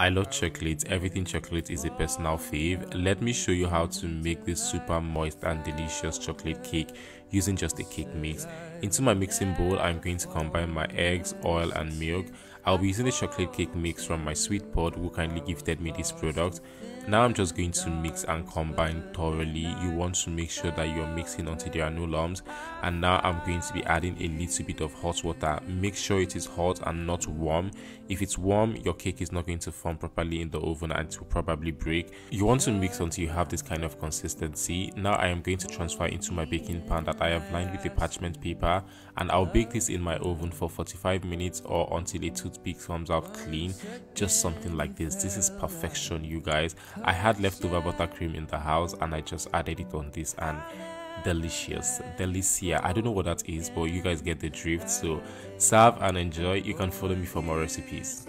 I love chocolate. Everything chocolate is a personal fave. Let me show you how to make this super moist and delicious chocolate cake using just a cake mix. Into my mixing bowl, I'm going to combine my eggs, oil and milk. I'll be using the chocolate cake mix from my sweet pod who kindly gifted me this product. Now I'm just going to mix and combine thoroughly. You want to make sure that you're mixing until there are no lumps. And now I'm going to be adding a little bit of hot water. Make sure it is hot and not warm. If it's warm, your cake is not going to form properly in the oven and it will probably break. You want to mix until you have this kind of consistency. Now I am going to transfer into my baking pan that I have lined with a parchment paper and I'll bake this in my oven for 45 minutes or until a toothpick comes out clean. Just something like this. This is perfection, you guys. I had leftover buttercream in the house and I just added it on this and delicious delicia i don't know what that is but you guys get the drift so serve and enjoy you can follow me for more recipes